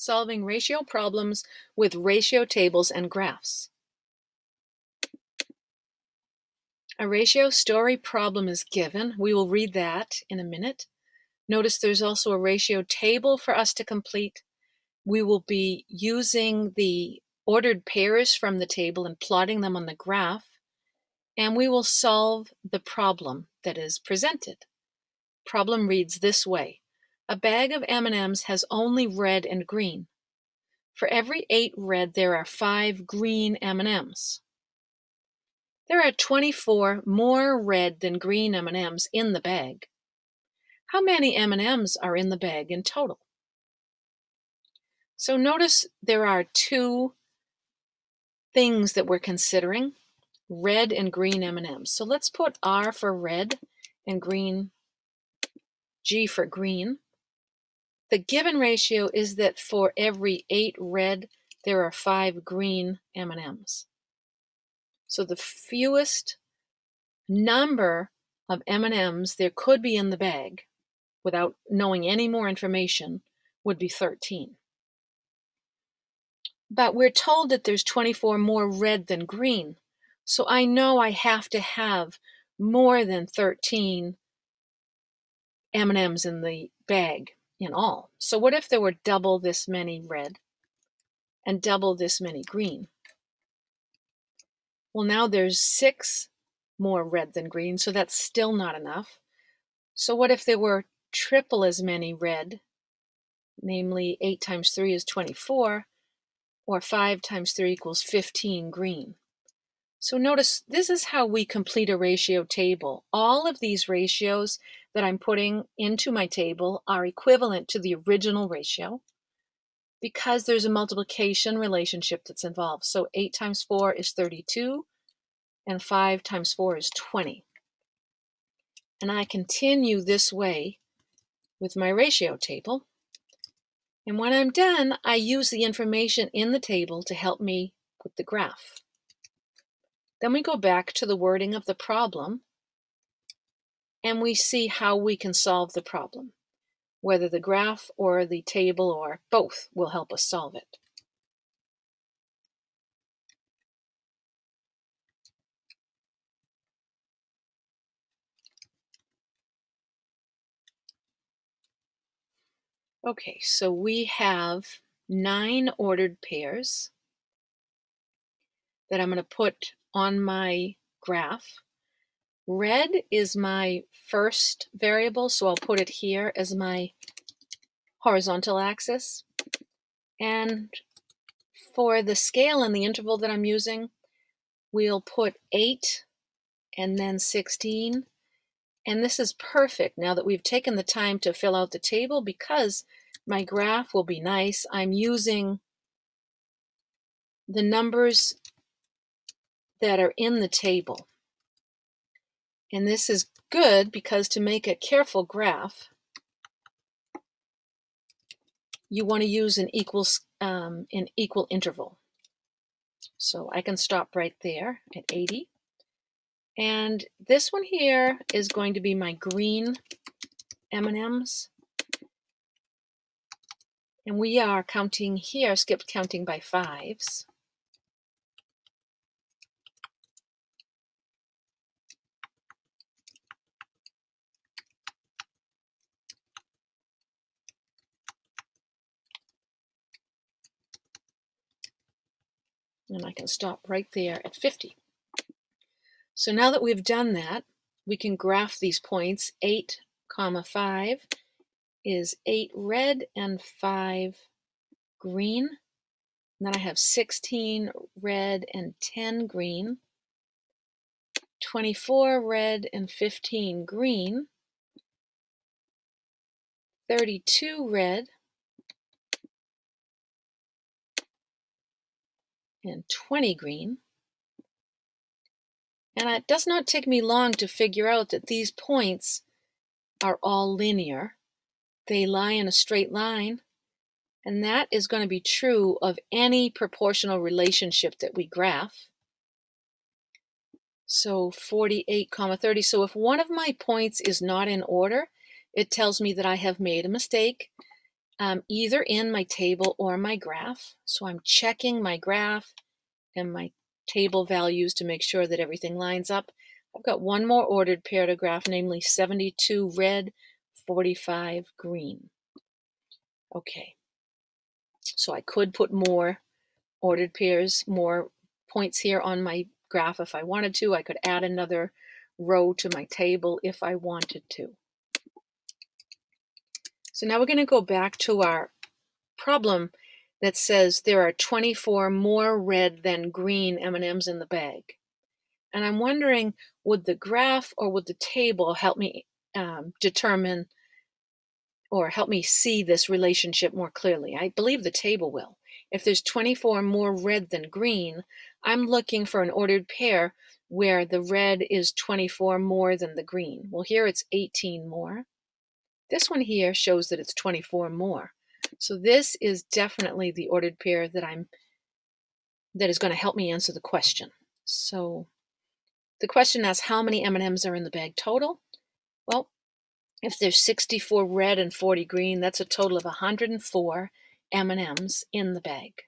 solving ratio problems with ratio tables and graphs. A ratio story problem is given. We will read that in a minute. Notice there's also a ratio table for us to complete. We will be using the ordered pairs from the table and plotting them on the graph, and we will solve the problem that is presented. Problem reads this way. A bag of M&Ms has only red and green. For every eight red, there are five green M&Ms. There are 24 more red than green M&Ms in the bag. How many M&Ms are in the bag in total? So notice there are two things that we're considering, red and green M&Ms. So let's put R for red and green, G for green. The given ratio is that for every eight red, there are five green M&Ms. So the fewest number of M&Ms there could be in the bag without knowing any more information would be 13. But we're told that there's 24 more red than green. So I know I have to have more than 13 M&Ms in the bag in all. So what if there were double this many red and double this many green? Well, now there's six more red than green, so that's still not enough. So what if there were triple as many red, namely 8 times 3 is 24, or 5 times 3 equals 15 green? So notice this is how we complete a ratio table. All of these ratios that I'm putting into my table are equivalent to the original ratio because there's a multiplication relationship that's involved. So 8 times 4 is 32, and 5 times 4 is 20. And I continue this way with my ratio table. And when I'm done, I use the information in the table to help me with the graph. Then we go back to the wording of the problem and we see how we can solve the problem. Whether the graph or the table or both will help us solve it. Okay, so we have nine ordered pairs that I'm going to put on my graph. Red is my first variable, so I'll put it here as my horizontal axis. And for the scale and the interval that I'm using, we'll put 8 and then 16. And this is perfect now that we've taken the time to fill out the table because my graph will be nice. I'm using the numbers that are in the table. And this is good because to make a careful graph, you want to use an equal, um, an equal interval. So I can stop right there at 80. And this one here is going to be my green M&Ms. And we are counting here, skipped counting by fives. And I can stop right there at 50. So now that we've done that, we can graph these points. 8 comma 5 is 8 red and 5 green. And then I have 16 red and 10 green. 24 red and 15 green. 32 red and 20 green. And it does not take me long to figure out that these points are all linear. They lie in a straight line. And that is going to be true of any proportional relationship that we graph. So 48 comma 30. So if one of my points is not in order, it tells me that I have made a mistake um, either in my table or my graph. So I'm checking my graph and my table values to make sure that everything lines up. I've got one more ordered pair to graph, namely 72 red, 45 green. Okay, so I could put more ordered pairs, more points here on my graph if I wanted to. I could add another row to my table if I wanted to. So now we're going to go back to our problem that says there are 24 more red than green M&Ms in the bag. And I'm wondering, would the graph or would the table help me um, determine or help me see this relationship more clearly? I believe the table will. If there's 24 more red than green, I'm looking for an ordered pair where the red is 24 more than the green. Well, here it's 18 more. This one here shows that it's 24 more. So this is definitely the ordered pair that I'm that is going to help me answer the question. So the question asks how many M&Ms are in the bag total? Well, if there's 64 red and 40 green, that's a total of 104 M&Ms in the bag.